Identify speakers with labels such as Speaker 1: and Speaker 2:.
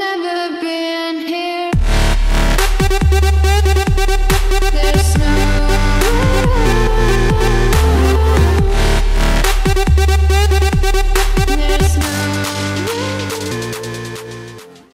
Speaker 1: never